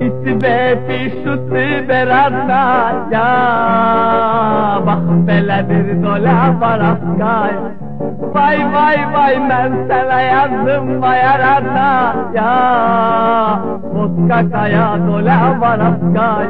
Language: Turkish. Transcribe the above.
İsbeti şutu beratna ya Bak böyle dola var askay Vay vay vay ben sana yazdım vay arada ya Boska kaya dola baraskay